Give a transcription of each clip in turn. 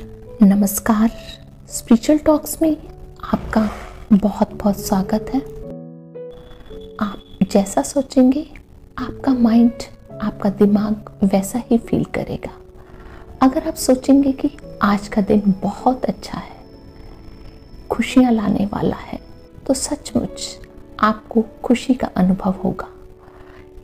नमस्कार। Spiritual talks में आपका बहुत बहुत स्वागत है। आप जैसा सोचेंगे, आपका माइंड आपका दिमाग वैसा ही फील करेगा। अगर आप सोचेंगे कि आज का दिन बहुत अच्छा है, खुशियाँ लाने वाला है तो सचमुच आपको खुशी का अनुभव होगा।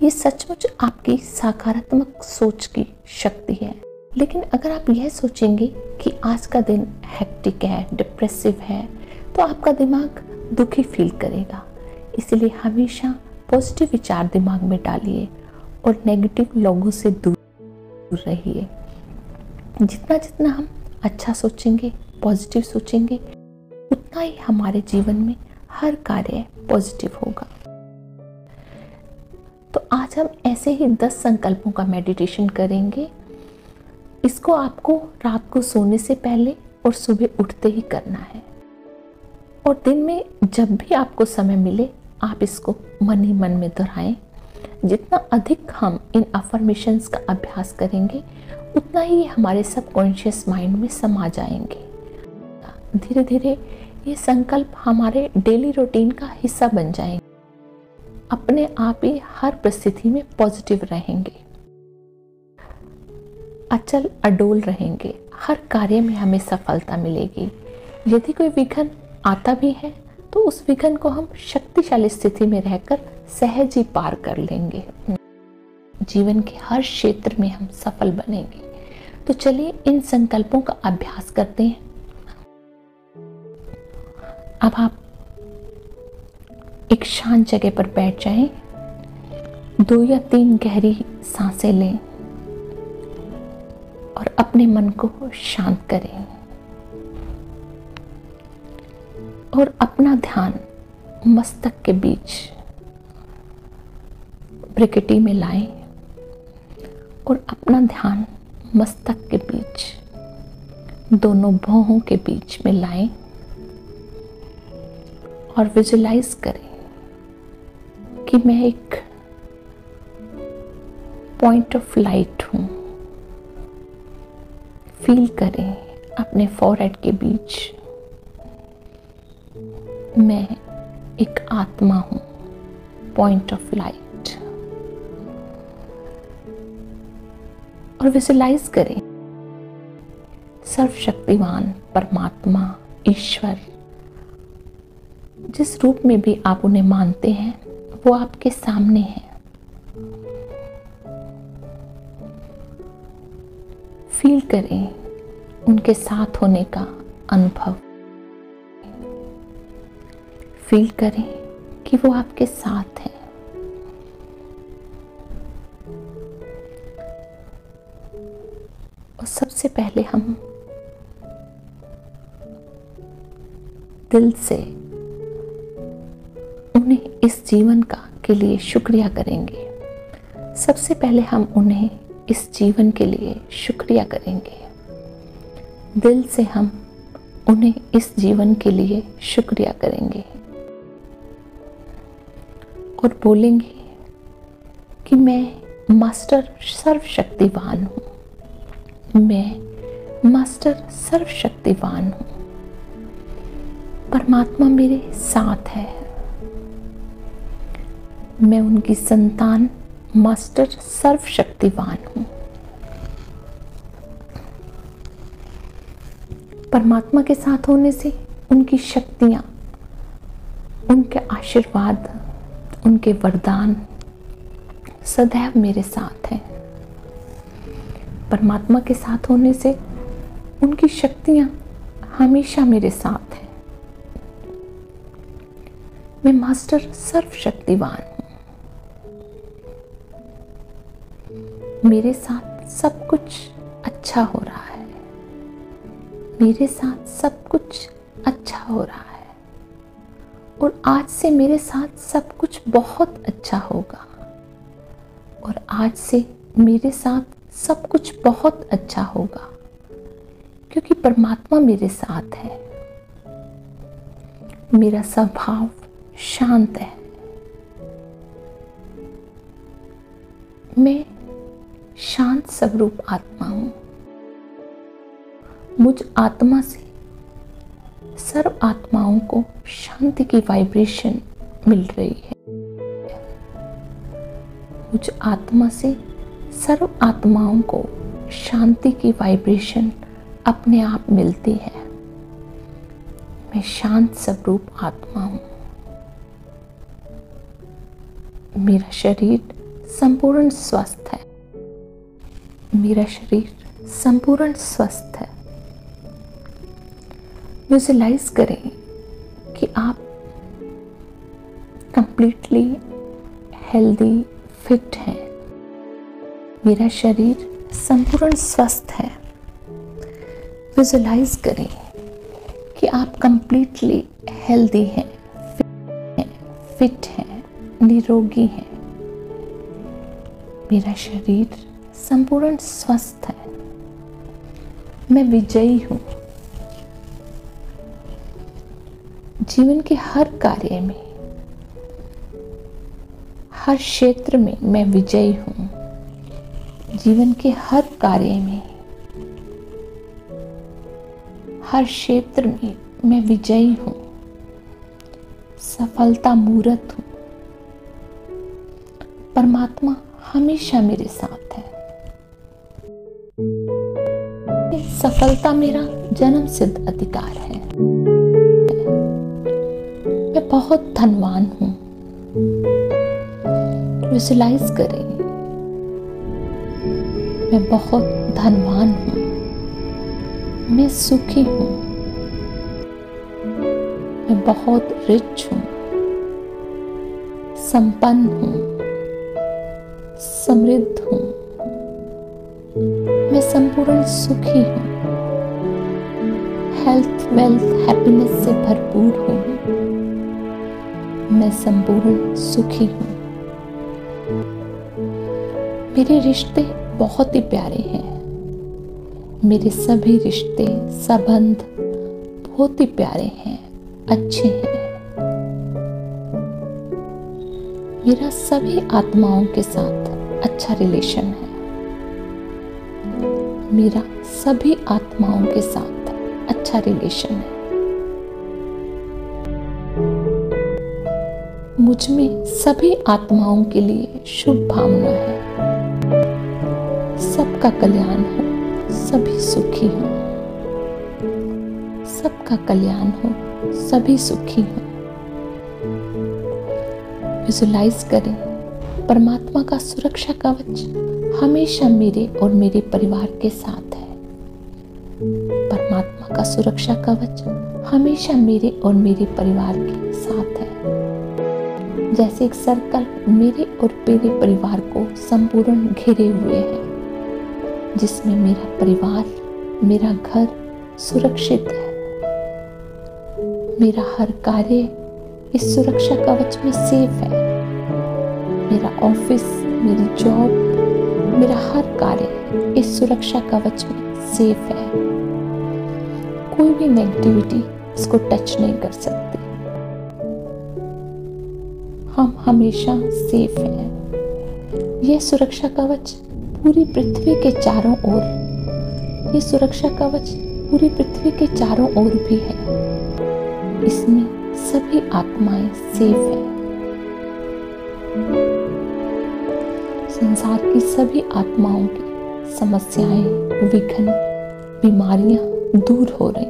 ये सचमुच आपकी सकारात्मक सोच की शक्ति है। लेकिन अगर आप यह सोचेंगे कि आज का दिन हेक्टिक है डिप्रेसिव है तो आपका दिमाग दुखी फील करेगा। इसलिए हमेशा पॉजिटिव विचार दिमाग में डालिए और नेगेटिव लोगों से दूर रहिए। जितना जितना हम अच्छा सोचेंगे पॉजिटिव सोचेंगे, उतना ही हमारे जीवन में हर कार्य पॉजिटिव होगा। तो आज हम ऐसे ही दस संकल्पों का मेडिटेशन करेंगे इसको आपको रात को सोने से पहले और सुबह उठते ही करना है। और दिन में जब भी आपको समय मिले, आप इसको मन ही मन में दोहराएँ। जितना अधिक हम इन अफर्मेशंस का अभ्यास करेंगे, उतना ही हमारे सबकॉन्शियस माइंड में समा जाएँगे। धीरे धीरे ये संकल्प हमारे डेली रूटीन का हिस्सा बन जाएँगे। अपने आप ही हर परिस्थिति में पॉजिटिव रहेंगे। अचल अडोल रहेंगे। हर कार्य में हमें सफलता मिलेगी। यदि कोई विघन आता भी है तो उस विघन को हम शक्तिशाली स्थिति में रहकर सहज ही पार कर लेंगे। जीवन के हर क्षेत्र में हम सफल बनेंगे। तो चलिए इन संकल्पों का अभ्यास करते हैं। अब आप एक शांत जगह पर बैठ जाएँ, दो या तीन गहरी साँसें लें। और अपने मन को शांत करें। और अपना ध्यान मस्तक के बीच ब्रिकेटी में लाएँ और अपना ध्यान मस्तक के बीच, दोनों भौहों के बीच में लाएँ और विजुलाइज करें कि मैं एक पॉइंट ऑफ़ लाइट हूँ। फील करें अपने फॉरहेड के बीच। मैं एक आत्मा हूँ पॉइंट ऑफ़ लाइट और विजुलाइज करें, सर्वशक्तिवान परमात्मा, ईश्वर। जिस रूप में भी आप उन्हें मानते हैं, वो आपके सामने है। फील करें उनके साथ होने का अनुभव। फील करें कि वो आपके साथ है। और सबसे पहले हम दिल से उन्हें इस जीवन का के लिए शुक्रिया करेंगे। सबसे पहले हम उन्हें इस जीवन के लिए शुक्रिया करेंगे। दिल से हम उन्हें इस जीवन के लिए शुक्रिया करेंगे। और बोलेंगे कि मैं मास्टर सर्वशक्तिवान हूँ। मैं मास्टर सर्वशक्तिवान हूँ। परमात्मा मेरे साथ है। मैं उनकी संतान मास्टर सर्वशक्तिवान हूँ। परमात्मा के साथ होने से उनकी शक्तियाँ, उनके आशीर्वाद, उनके वरदान सदैव मेरे साथ हैं। परमात्मा के साथ होने से उनकी शक्तियाँ हमेशा मेरे साथ हैं। मैं मास्टर सर्वशक्तिवान मेरे साथ सब कुछ अच्छा हो रहा है। मेरे साथ सब कुछ अच्छा हो रहा है। और आज से मेरे साथ सब कुछ बहुत अच्छा होगा। और आज से मेरे साथ सब कुछ बहुत अच्छा होगा। क्योंकि परमात्मा मेरे साथ है। मेरा स्वभाव शांत है। मैं शांत स्वरूप आत्मा हूँ। मुझ आत्मा से सर्व आत्माओं को शांति की वाइब्रेशन मिल रही है। मुझ आत्मा से सर्व आत्माओं को शांति की वाइब्रेशन अपने आप मिलती है। मैं शांत स्वरूप आत्मा हूँ। मेरा शरीर संपूर्ण स्वस्थ है। मेरा शरीर संपूर्ण स्वस्थ है। विजुलाइज करें कि आप कंप्लीटली हेल्दी फिट हैं। मेरा शरीर संपूर्ण स्वस्थ है। विजुलाइज करें कि आप कंप्लीटली हेल्दी हैं फिट हैं, निरोगी हैं। मेरा शरीर संपूर्ण स्वस्थ है। मैं विजयी हूँ। जीवन के हर कार्य में, हर क्षेत्र में मैं विजयी हूँ। जीवन के हर कार्य में, हर क्षेत्र में मैं विजयी हूँ। सफलता मूर्त हूँ। परमात्मा हमेशा मेरे साथ सफलता मेरा जन्म सिद्ध अधिकार है। मैं बहुत धनवान हूँ। विजुलाइज करें। मैं बहुत धनवान हूँ। मैं सुखी हूँ। मैं बहुत रिच हूँ। संपन्न हूँ। समृद्ध हूँ। मैं संपूर्ण सुखी हूँ। हेल्थ वेल्थ हैप्पीनेस से भरपूर हूँ। मैं संपूर्ण सुखी हूँ। मेरे रिश्ते बहुत ही प्यारे हैं। मेरे सभी रिश्ते, संबंध बहुत ही प्यारे हैं, अच्छे हैं। मेरा सभी आत्माओं के साथ अच्छा रिलेशन है। मेरा सभी आत्माओं के साथ अच्छा रिलेशन है। मुझमें सभी आत्माओं के लिए शुभ भावना है। सबका कल्याण हो, सभी सुखी हो। सबका कल्याण हो, सभी सुखी हो। विजुलाइज करें, परमात्मा का सुरक्षा कवच हमेशा मेरे और मेरे परिवार के साथ का सुरक्षा कवच हमेशा मेरे और मेरे परिवार के साथ है। जैसे एक सर्कल मेरे और मेरे परिवार को संपूर्ण घेरे हुए है, जिसमें मेरा परिवार, मेरा घर सुरक्षित है। मेरा हर कार्य इस सुरक्षा कवच में सेफ़ है। मेरा ऑफ़िस, मेरी जॉब, मेरा हर कार्य इस सुरक्षा कवच में सेफ़ है। कोई भी नेगेटिविटी इसको टच नहीं कर सकती। हम हमेशा सेफ़ हैं। यह सुरक्षा कवच पूरी पृथ्वी के चारों ओर ये सुरक्षा कवच पूरी पृथ्वी के चारों ओर भी है। इसमें सभी आत्माएँ सेफ़ है। संसार की सभी आत्माओं की समस्याएँ, विघ्न, बीमारियाँ दूर हो रही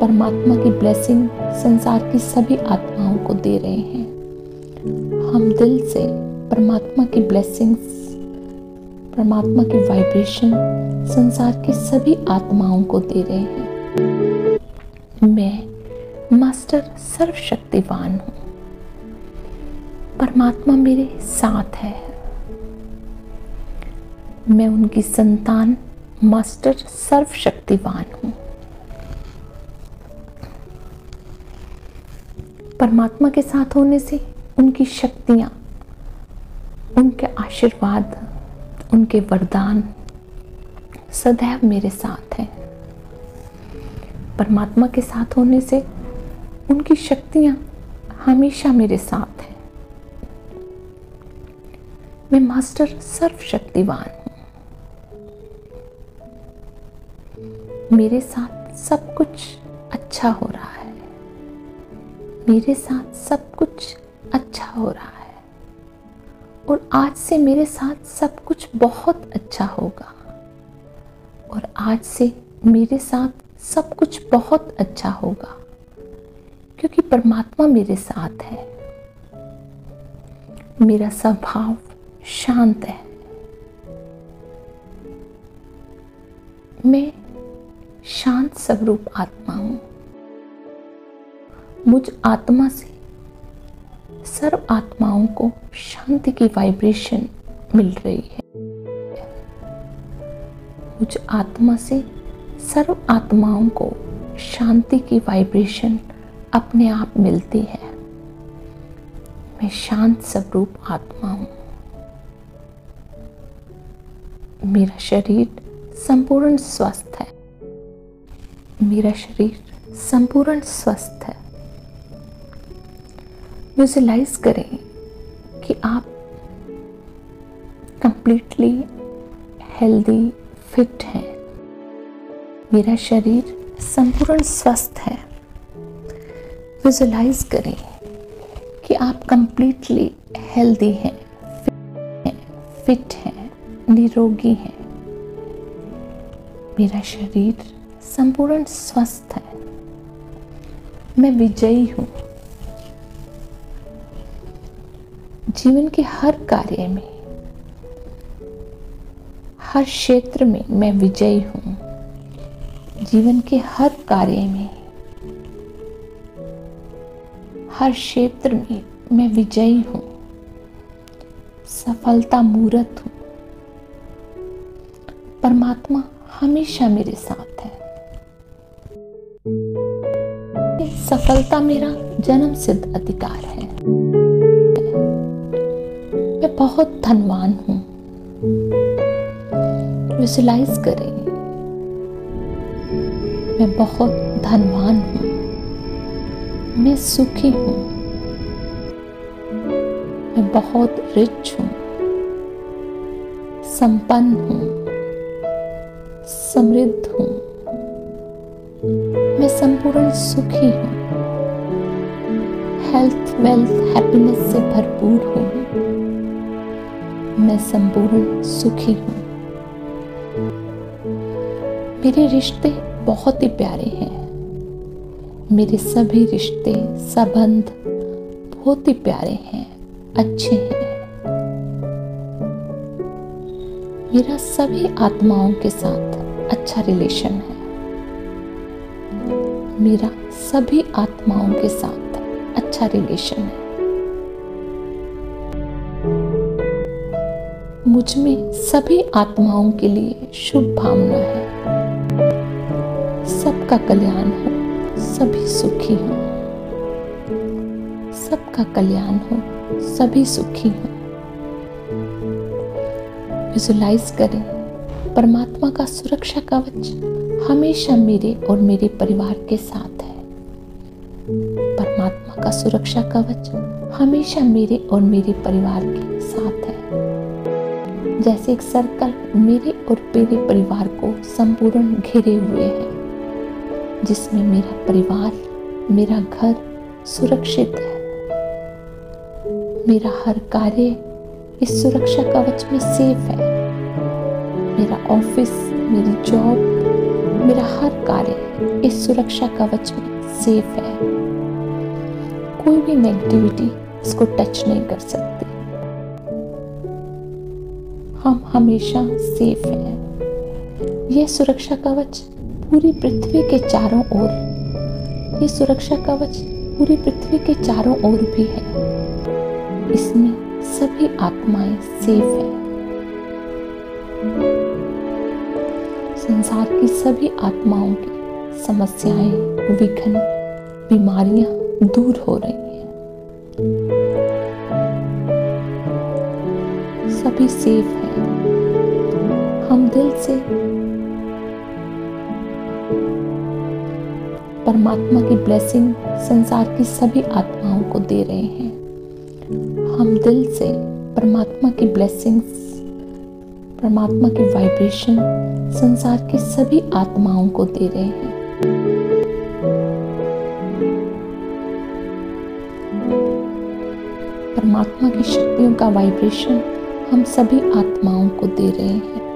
परमात्मा की ब्लेसिंग संसार की सभी आत्माओं को दे रहे हैं। हम दिल से परमात्मा की ब्लेसिंग्स परमात्मा की वाइब्रेशन संसार की सभी आत्माओं को दे रहे हैं। मैं मास्टर सर्वशक्तिवान हूँ। परमात्मा मेरे साथ है। मैं उनकी संतान मास्टर सर्वशक्तिवान हूँ। परमात्मा के साथ होने से उनकी शक्तियाँ, उनके आशीर्वाद, उनके वरदान सदैव मेरे साथ हैं। परमात्मा के साथ होने से उनकी शक्तियाँ हमेशा मेरे साथ हैं। मैं मास्टर सर्वशक्तिवान हूँ। मेरे साथ सब कुछ अच्छा हो रहा है। मेरे साथ सब कुछ अच्छा हो रहा है। और आज से मेरे साथ सब कुछ बहुत अच्छा होगा। और आज से मेरे साथ सब कुछ बहुत अच्छा होगा। क्योंकि परमात्मा मेरे साथ है। मेरा स्वभाव शांत है। मैं शांत स्वरूप आत्मा हूँ। मुझ आत्मा से। सर्व आत्माओं को शांति की वाइब्रेशन मिल रही है। मुझ आत्मा से सर्व आत्माओं को शांति की वाइब्रेशन अपने आप मिलती है। मैं शांत स्वरूप आत्मा हूँ। मेरा शरीर संपूर्ण स्वस्थ है। मेरा शरीर संपूर्ण स्वस्थ है। विजुलाइज करें कि आप कंप्लीटली हेल्दी फिट हैं। मेरा शरीर संपूर्ण स्वस्थ है। विजुलाइज करें कि आप कंप्लीटली हेल्दी हैं फिट हैं, निरोगी हैं। मेरा शरीर संपूर्ण स्वस्थ है। मैं विजयी हूँ। जीवन के हर कार्य में, हर क्षेत्र में मैं विजयी हूँ। जीवन के हर कार्य में, हर क्षेत्र में मैं विजयी हूँ। सफलता मूर्त हूँ। परमात्मा हमेशा मेरे साथ है। सफलता मेरा जन्म सिद्ध अधिकार है। बहुत धनवान हूँ। विजुलाइज करें। मैं बहुत धनवान हूँ। मैं सुखी हूँ। मैं बहुत रिच हूँ। संपन्न हूँ। समृद्ध हूँ। मैं संपूर्ण सुखी हूँ। हेल्थ वेल्थ हैप्पीनेस से भरपूर हूँ। मैं संपूर्ण सुखी हूँ। मेरे रिश्ते बहुत ही प्यारे हैं। मेरे सभी रिश्ते, संबंध बहुत ही प्यारे हैं, अच्छे हैं। मेरा सभी आत्माओं के साथ अच्छा रिलेशन है। मेरा सभी आत्माओं के साथ अच्छा रिलेशन है। मुझमें सभी आत्माओं के लिए शुभ भावना है। सबका कल्याण हो, सभी सुखी हो। सबका कल्याण हो, सभी सुखी हो। विजुलाइज करें, परमात्मा का सुरक्षा कवच हमेशा मेरे और मेरे परिवार के साथ है। परमात्मा का सुरक्षा कवच हमेशा मेरे और मेरे परिवार के साथ है। जैसे एक सर्कल मेरे और मेरे परिवार को संपूर्ण घिरे हुए है, जिसमें मेरा परिवार, मेरा घर सुरक्षित है। मेरा हर कार्य इस सुरक्षा कवच में सेफ़ है। मेरा ऑफ़िस, मेरी जॉब, मेरा हर कार्य इस सुरक्षा कवच में सेफ़ है। कोई भी नेगेटिविटी इसको टच नहीं कर सकती। हम हमेशा सेफ़ हैं। यह सुरक्षा कवच पूरी पृथ्वी के चारों ओर ये सुरक्षा कवच पूरी पृथ्वी के चारों ओर भी है। इसमें सभी आत्माएँ सेफ़ है। संसार की सभी आत्माओं की समस्याएँ, विघ्न, बीमारियाँ दूर हो रही हैं। सभी सेफ़ हैं। से। परमात्मा की ब्लेसिंग संसार की सभी आत्माओं को दे रहे हैं। हम दिल से परमात्मा की ब्लेसिंग्स परमात्मा की वाइब्रेशन संसार की सभी आत्माओं को दे रहे हैं। परमात्मा की शक्तियों का वाइब्रेशन हम सभी आत्माओं को दे रहे हैं।